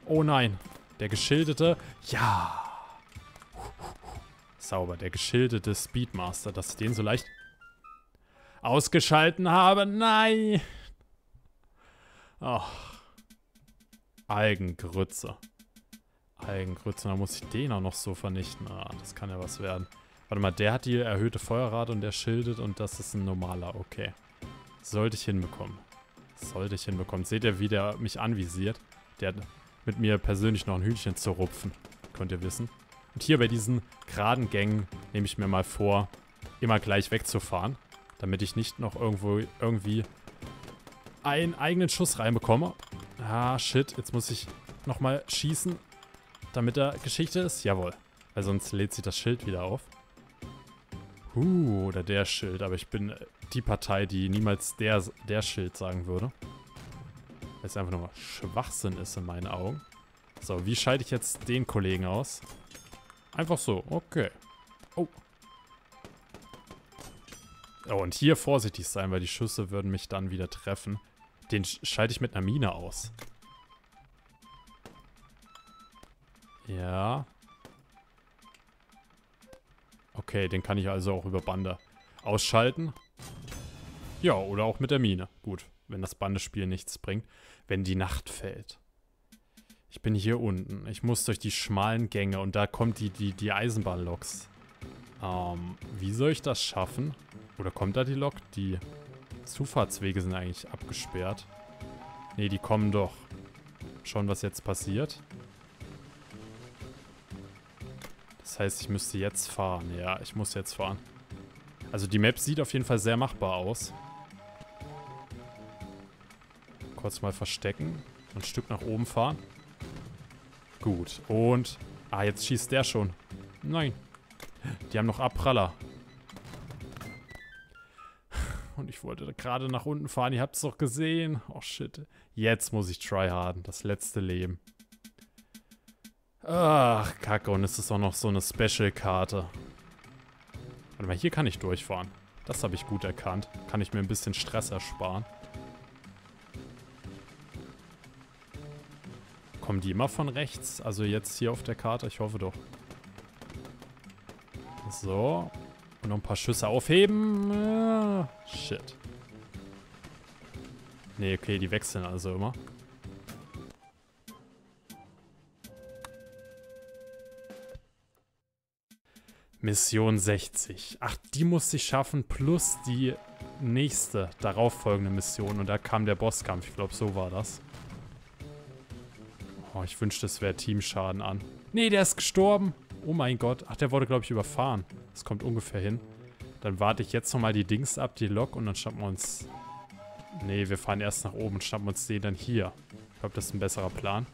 Oh nein, der geschilderte. Ja. Sauber, der geschilderte Speedmaster, dass ich den so leicht ausgeschalten habe. Nein. Ach. Algengrütze. Algengrütze, da muss ich den auch noch so vernichten. Ah, das kann ja was werden. Warte mal, der hat die erhöhte Feuerrate und der schildet und das ist ein normaler. Okay. Sollte ich hinbekommen. Sollte ich hinbekommen. Seht ihr, wie der mich anvisiert? Der hat mit mir persönlich noch ein Hühnchen zu rupfen. Könnt ihr wissen. Und hier bei diesen geraden Gängen nehme ich mir mal vor, immer gleich wegzufahren. Damit ich nicht noch irgendwo irgendwie einen eigenen Schuss reinbekomme. Ah, shit. Jetzt muss ich nochmal schießen, damit da Geschichte ist. Jawohl. Weil sonst lädt sich das Schild wieder auf. Uh, oder der Schild. Aber ich bin die Partei, die niemals der, der Schild sagen würde. Weil es einfach nur Schwachsinn ist in meinen Augen. So, wie schalte ich jetzt den Kollegen aus? Einfach so, okay. Oh. Oh, und hier vorsichtig sein, weil die Schüsse würden mich dann wieder treffen. Den schalte ich mit einer Mine aus. Ja. Okay, den kann ich also auch über Bande ausschalten. Ja, oder auch mit der Mine. Gut, wenn das Bandespiel nichts bringt. Wenn die Nacht fällt. Ich bin hier unten. Ich muss durch die schmalen Gänge und da kommt die, die, die Eisenbahnloks. Ähm, wie soll ich das schaffen? Oder kommt da die Lok? Die Zufahrtswege sind eigentlich abgesperrt. Ne, die kommen doch. Schauen, was jetzt passiert. Das heißt, ich müsste jetzt fahren. Ja, ich muss jetzt fahren. Also die Map sieht auf jeden Fall sehr machbar aus. Kurz mal verstecken. Ein Stück nach oben fahren. Gut. Und... Ah, jetzt schießt der schon. Nein. Die haben noch Abpraller. Und ich wollte gerade nach unten fahren. Ihr habt es doch gesehen. Oh, shit. Jetzt muss ich tryharden. Das letzte Leben. Ach, kacke. Und es ist auch noch so eine Special-Karte. Warte mal, hier kann ich durchfahren. Das habe ich gut erkannt. Kann ich mir ein bisschen Stress ersparen. Kommen die immer von rechts? Also jetzt hier auf der Karte? Ich hoffe doch. So. Und noch ein paar Schüsse aufheben. Ah, shit. Nee, okay, die wechseln also immer. Mission 60. Ach, die musste ich schaffen, plus die nächste, darauffolgende Mission. Und da kam der Bosskampf. Ich glaube, so war das. Oh, ich wünschte, es wäre Teamschaden an. Nee, der ist gestorben. Oh mein Gott. Ach, der wurde, glaube ich, überfahren. Das kommt ungefähr hin. Dann warte ich jetzt nochmal die Dings ab, die Lok, und dann schnappen wir uns... Nee, wir fahren erst nach oben und schnappen uns den dann hier. Ich glaube, das ist ein besserer Plan.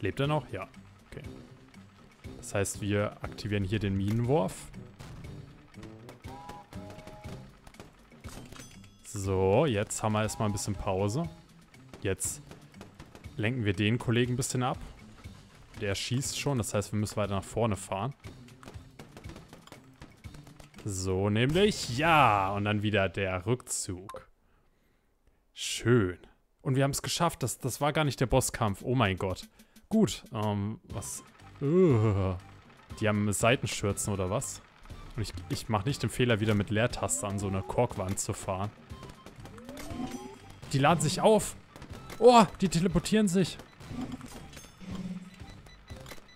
Lebt er noch? Ja. Das heißt, wir aktivieren hier den Minenwurf. So, jetzt haben wir erstmal ein bisschen Pause. Jetzt lenken wir den Kollegen ein bisschen ab. Der schießt schon, das heißt, wir müssen weiter nach vorne fahren. So, nämlich, ja. Und dann wieder der Rückzug. Schön. Und wir haben es geschafft. Das, das war gar nicht der Bosskampf. Oh mein Gott. Gut. Ähm, was... Uh, die haben Seitenschürzen oder was? Und ich, ich mache nicht den Fehler, wieder mit Leertaste an so eine Korkwand zu fahren. Die laden sich auf. Oh, die teleportieren sich.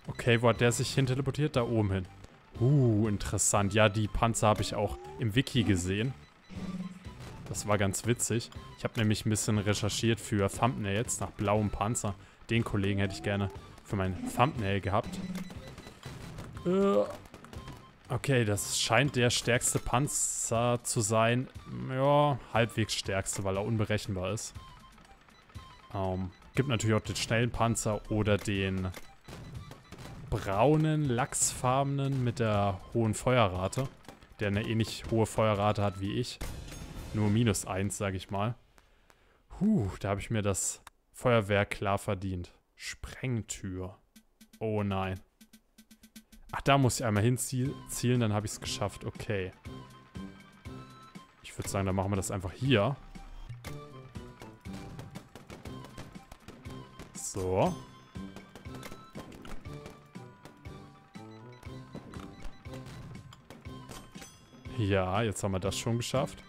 Okay, wo hat der sich hin teleportiert? Da oben hin. Uh, interessant. Ja, die Panzer habe ich auch im Wiki gesehen. Das war ganz witzig. Ich habe nämlich ein bisschen recherchiert für Thumbnails nach blauem Panzer. Den Kollegen hätte ich gerne für mein Thumbnail gehabt. Äh, okay, das scheint der stärkste Panzer zu sein. Ja, halbwegs stärkste, weil er unberechenbar ist. Ähm, gibt natürlich auch den schnellen Panzer oder den braunen, lachsfarbenen mit der hohen Feuerrate. Der eine ähnlich hohe Feuerrate hat wie ich. Nur minus 1, sage ich mal. Huh, da habe ich mir das Feuerwehr klar verdient. Sprengtür. Oh nein. Ach, da muss ich einmal hinzielen, dann habe ich es geschafft. Okay. Ich würde sagen, dann machen wir das einfach hier. So. Ja, jetzt haben wir das schon geschafft.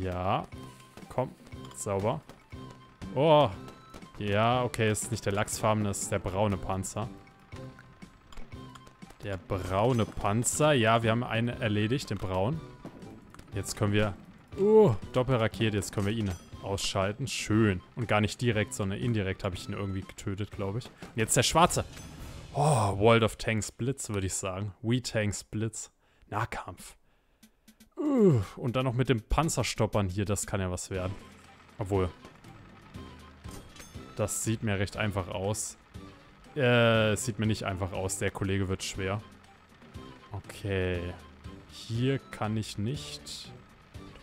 Ja. Komm. Sauber. Oh. Ja, okay, es ist nicht der lachsfarbene, es ist der braune Panzer. Der braune Panzer. Ja, wir haben einen erledigt, den braun. Jetzt können wir... Oh, Doppelrakete. Jetzt können wir ihn ausschalten. Schön. Und gar nicht direkt, sondern indirekt habe ich ihn irgendwie getötet, glaube ich. Und jetzt der schwarze. Oh, World of Tanks Blitz, würde ich sagen. We Tanks Blitz. Nahkampf. Uh, und dann noch mit dem Panzerstoppern hier, das kann ja was werden. Obwohl. Das sieht mir recht einfach aus. Äh, es sieht mir nicht einfach aus. Der Kollege wird schwer. Okay. Hier kann ich nicht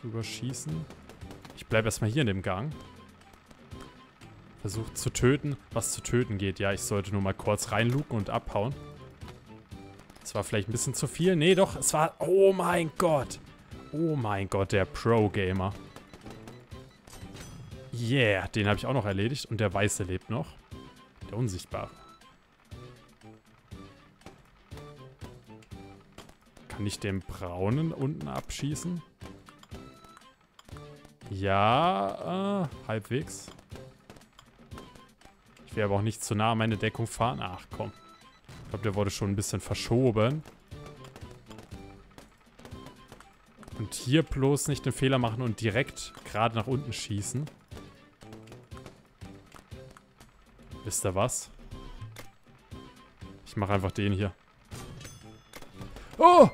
drüber schießen. Ich bleibe erstmal hier in dem Gang. Versucht zu töten, was zu töten geht. Ja, ich sollte nur mal kurz reinluken und abhauen. Das war vielleicht ein bisschen zu viel. Nee, doch, es war... Oh mein Gott. Oh mein Gott, der Pro-Gamer. Yeah, den habe ich auch noch erledigt. Und der Weiße lebt noch. Der Unsichtbare. Kann ich den Braunen unten abschießen? Ja, äh, halbwegs. Ich will aber auch nicht zu nah an meine Deckung fahren. Ach, komm. Ich glaube, der wurde schon ein bisschen verschoben. Und hier bloß nicht den Fehler machen und direkt gerade nach unten schießen. Wisst ihr was? Ich mache einfach den hier. Oh!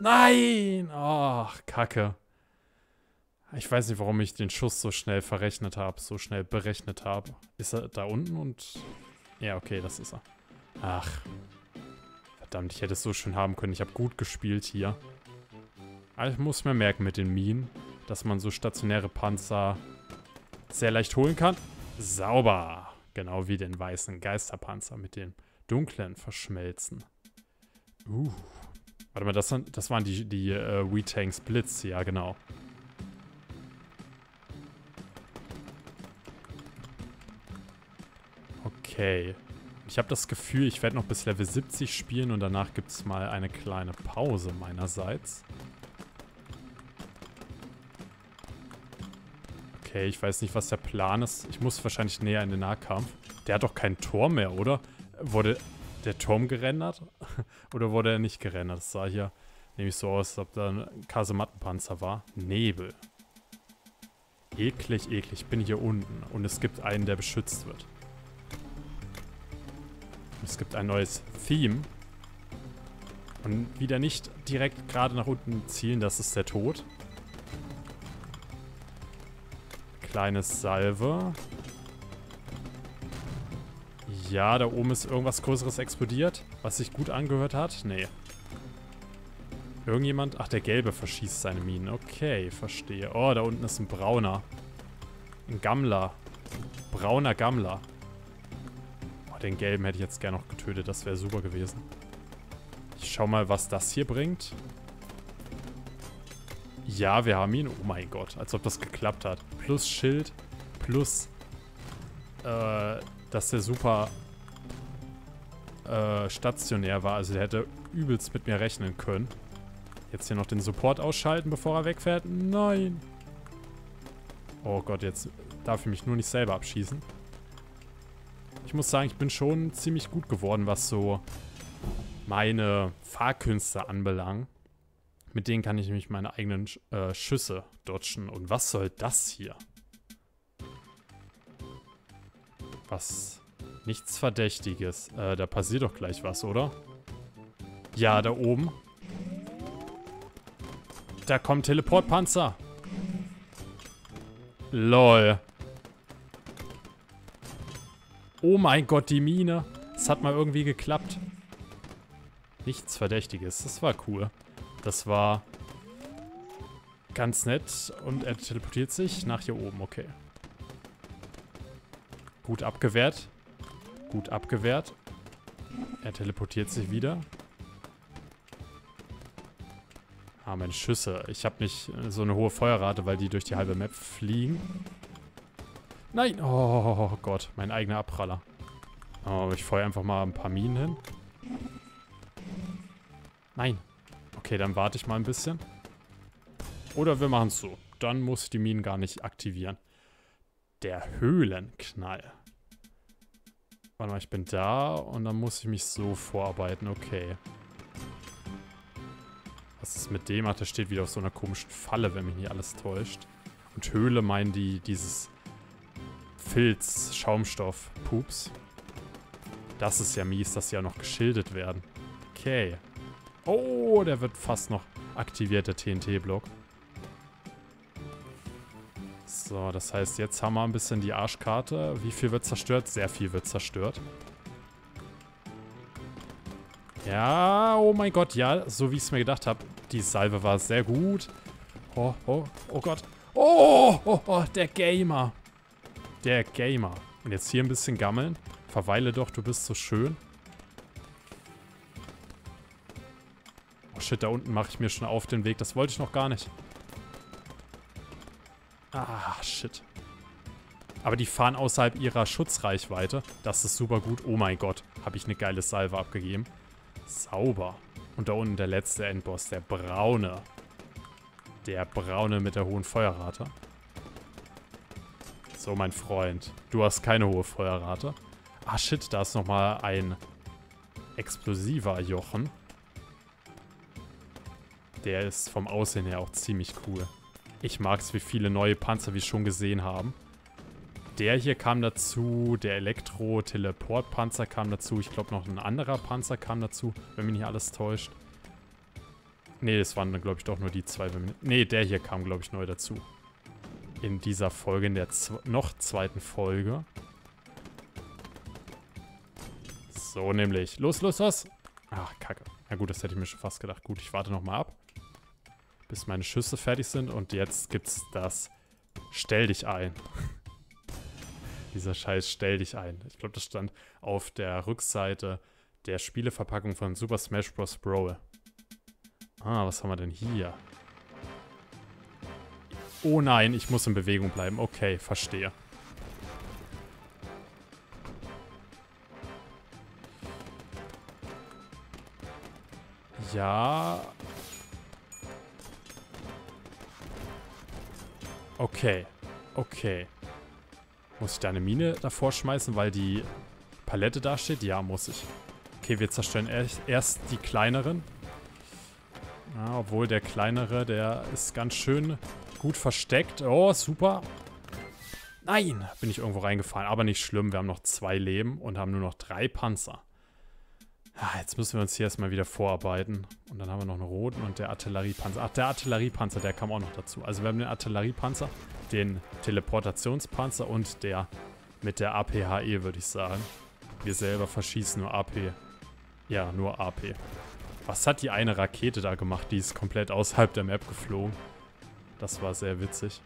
Nein! Ach, Kacke. Ich weiß nicht, warum ich den Schuss so schnell verrechnet habe, so schnell berechnet habe. Ist er da unten und... Ja, okay, das ist er. Ach. Verdammt, ich hätte es so schön haben können. Ich habe gut gespielt hier. Aber ich muss mir merken mit den Minen, dass man so stationäre Panzer sehr leicht holen kann. Sauber. Genau wie den weißen Geisterpanzer mit dem dunklen verschmelzen. Uh. Warte mal, das, das waren die, die äh, tanks Blitz. Ja, genau. Okay. Ich habe das Gefühl, ich werde noch bis Level 70 spielen und danach gibt es mal eine kleine Pause meinerseits. Okay, ich weiß nicht, was der Plan ist. Ich muss wahrscheinlich näher in den Nahkampf. Der hat doch keinen Turm mehr, oder? Wurde der Turm gerendert? oder wurde er nicht gerendert? Das sah hier nämlich so aus, als ob da ein Kasemattenpanzer war. Nebel. Eklig, eklig. Ich bin hier unten. Und es gibt einen, der beschützt wird. Es gibt ein neues Theme. Und wieder nicht direkt gerade nach unten zielen, das ist der Tod. Kleines Salve. Ja, da oben ist irgendwas Größeres explodiert, was sich gut angehört hat. Nee. Irgendjemand? Ach, der Gelbe verschießt seine Minen. Okay, verstehe. Oh, da unten ist ein Brauner. Ein Gammler. Brauner Gammler. Oh, den Gelben hätte ich jetzt gerne noch getötet. Das wäre super gewesen. Ich schau mal, was das hier bringt. Ja, wir haben ihn. Oh mein Gott, als ob das geklappt hat. Plus Schild, plus, äh, dass der super äh, stationär war. Also der hätte übelst mit mir rechnen können. Jetzt hier noch den Support ausschalten, bevor er wegfährt. Nein. Oh Gott, jetzt darf ich mich nur nicht selber abschießen. Ich muss sagen, ich bin schon ziemlich gut geworden, was so meine Fahrkünste anbelangt. Mit denen kann ich nämlich meine eigenen äh, Schüsse dodgen. Und was soll das hier? Was? Nichts Verdächtiges. Äh, da passiert doch gleich was, oder? Ja, da oben. Da kommt Teleportpanzer. Lol. Oh mein Gott, die Mine. Es hat mal irgendwie geklappt. Nichts Verdächtiges. Das war cool. Das war ganz nett. Und er teleportiert sich nach hier oben. Okay. Gut abgewehrt. Gut abgewehrt. Er teleportiert sich wieder. Ah, meine Schüsse. Ich habe nicht so eine hohe Feuerrate, weil die durch die halbe Map fliegen. Nein! Oh Gott, mein eigener Abpraller. Oh, ich feuere einfach mal ein paar Minen hin. Nein. Okay, dann warte ich mal ein bisschen. Oder wir machen es so. Dann muss ich die Minen gar nicht aktivieren. Der Höhlenknall. Warte mal, ich bin da und dann muss ich mich so vorarbeiten. Okay. Was ist mit dem? Ach, der steht wieder auf so einer komischen Falle, wenn mich nicht alles täuscht. Und Höhle meinen die dieses Filz, Schaumstoff, Pups. Das ist ja mies, dass sie ja noch geschildert werden. Okay. Oh, der wird fast noch aktiviert, der TNT-Block. So, das heißt, jetzt haben wir ein bisschen die Arschkarte. Wie viel wird zerstört? Sehr viel wird zerstört. Ja, oh mein Gott, ja, so wie ich es mir gedacht habe. Die Salve war sehr gut. Oh, oh, oh Gott. Oh, oh, oh, der Gamer. Der Gamer. Und jetzt hier ein bisschen gammeln. Verweile doch, du bist so schön. Shit, da unten mache ich mir schon auf den Weg. Das wollte ich noch gar nicht. Ah, shit. Aber die fahren außerhalb ihrer Schutzreichweite. Das ist super gut. Oh mein Gott, habe ich eine geile Salve abgegeben. Sauber. Und da unten der letzte Endboss, der braune. Der braune mit der hohen Feuerrate. So, mein Freund. Du hast keine hohe Feuerrate. Ah, shit, da ist nochmal ein explosiver Jochen. Der ist vom Aussehen her auch ziemlich cool. Ich mag es, wie viele neue Panzer wir schon gesehen haben. Der hier kam dazu, der Elektro-Teleport-Panzer kam dazu. Ich glaube, noch ein anderer Panzer kam dazu, wenn mich nicht alles täuscht. Ne, das waren dann, glaube ich, doch nur die zwei. Ne, der hier kam, glaube ich, neu dazu. In dieser Folge, in der noch zweiten Folge. So, nämlich. Los, los, los! Ach, kacke. Na gut, das hätte ich mir schon fast gedacht. Gut, ich warte nochmal ab bis meine Schüsse fertig sind. Und jetzt gibt's das Stell dich ein. Dieser Scheiß Stell dich ein. Ich glaube, das stand auf der Rückseite der Spieleverpackung von Super Smash Bros. Brawl. Ah, was haben wir denn hier? Oh nein, ich muss in Bewegung bleiben. Okay, verstehe. Ja, Okay. Okay. Muss ich da eine Mine davor schmeißen, weil die Palette da steht? Ja, muss ich. Okay, wir zerstören erst die kleineren. Ja, obwohl der kleinere, der ist ganz schön gut versteckt. Oh, super. Nein, bin ich irgendwo reingefallen. Aber nicht schlimm, wir haben noch zwei Leben und haben nur noch drei Panzer. Ah, jetzt müssen wir uns hier erstmal wieder vorarbeiten. Und dann haben wir noch einen roten und der Artilleriepanzer. Ach, der Artilleriepanzer, der kam auch noch dazu. Also wir haben den Artilleriepanzer, den Teleportationspanzer und der mit der APHE, würde ich sagen. Wir selber verschießen nur AP. Ja, nur AP. Was hat die eine Rakete da gemacht? Die ist komplett außerhalb der Map geflogen. Das war sehr witzig.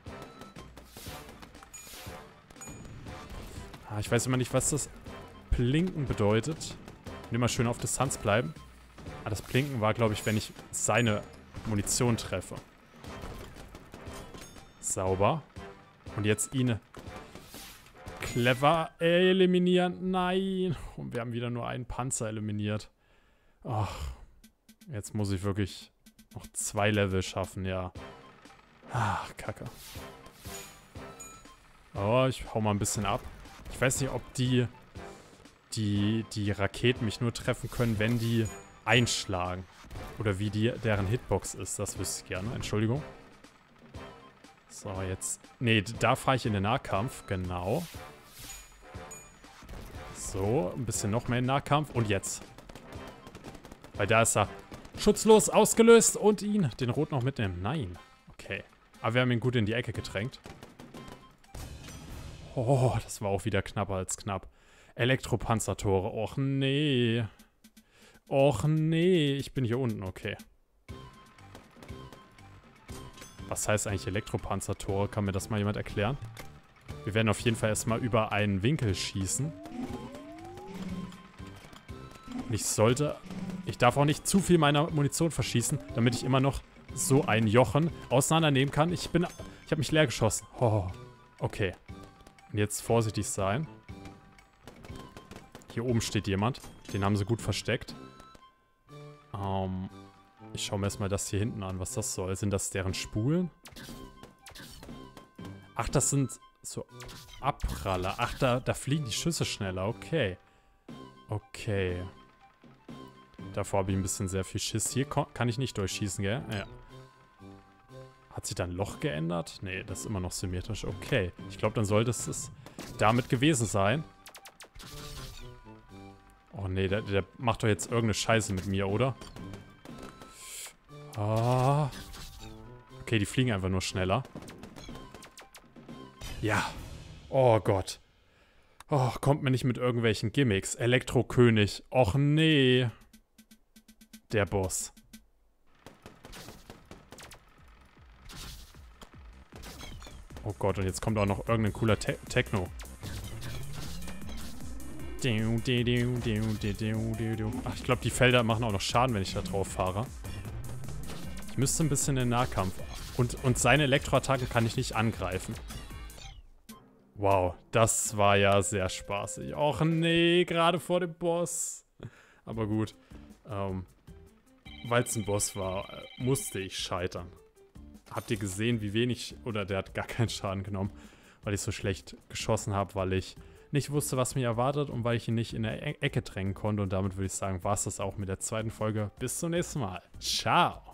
Ah, ich weiß immer nicht, was das Blinken bedeutet. Und immer schön auf Distanz bleiben. Ah, das Blinken war, glaube ich, wenn ich seine Munition treffe. Sauber. Und jetzt ihn clever eliminieren. Nein. Und wir haben wieder nur einen Panzer eliminiert. Ach. Jetzt muss ich wirklich noch zwei Level schaffen, ja. Ach, kacke. Oh, ich hau mal ein bisschen ab. Ich weiß nicht, ob die die, die Raketen mich nur treffen können, wenn die einschlagen. Oder wie die, deren Hitbox ist. Das wüsste ich gerne. Entschuldigung. So, jetzt... Ne, da fahre ich in den Nahkampf. Genau. So, ein bisschen noch mehr in Nahkampf. Und jetzt. Weil da ist er schutzlos ausgelöst und ihn, den Rot, noch mitnehmen. Nein. Okay. Aber wir haben ihn gut in die Ecke gedrängt. Oh, das war auch wieder knapper als knapp. Elektropanzertore. Och nee. Och nee. Ich bin hier unten, okay. Was heißt eigentlich Elektropanzertore? Kann mir das mal jemand erklären? Wir werden auf jeden Fall erstmal über einen Winkel schießen. Und ich sollte... Ich darf auch nicht zu viel meiner Munition verschießen, damit ich immer noch so ein Jochen auseinandernehmen kann. Ich bin... Ich habe mich leer geschossen. Oh, okay. Und jetzt vorsichtig sein. Hier oben steht jemand. Den haben sie gut versteckt. Ähm, ich schaue mir erstmal das hier hinten an, was das soll. Sind das deren Spulen? Ach, das sind so Abpraller. Ach, da, da fliegen die Schüsse schneller. Okay. Okay. Davor habe ich ein bisschen sehr viel Schiss. Hier kann ich nicht durchschießen, gell? Ja. Hat sich da ein Loch geändert? Nee, das ist immer noch symmetrisch. Okay. Ich glaube, dann sollte es damit gewesen sein. Oh nee, der, der macht doch jetzt irgendeine Scheiße mit mir, oder? Ah. Okay, die fliegen einfach nur schneller. Ja. Oh Gott. Oh, kommt mir nicht mit irgendwelchen Gimmicks. Elektrokönig. Och nee. Der Boss. Oh Gott, und jetzt kommt auch noch irgendein cooler Te Techno. Ach, ich glaube, die Felder machen auch noch Schaden, wenn ich da drauf fahre. Ich müsste ein bisschen in den Nahkampf. Und, und seine Elektroattacken kann ich nicht angreifen. Wow, das war ja sehr spaßig. Och nee, gerade vor dem Boss. Aber gut. Ähm, Weil es ein Boss war, äh, musste ich scheitern. Habt ihr gesehen, wie wenig... Oder der hat gar keinen Schaden genommen, weil ich so schlecht geschossen habe, weil ich nicht wusste, was mich erwartet und weil ich ihn nicht in der e Ecke drängen konnte. Und damit würde ich sagen, war es das auch mit der zweiten Folge. Bis zum nächsten Mal. Ciao.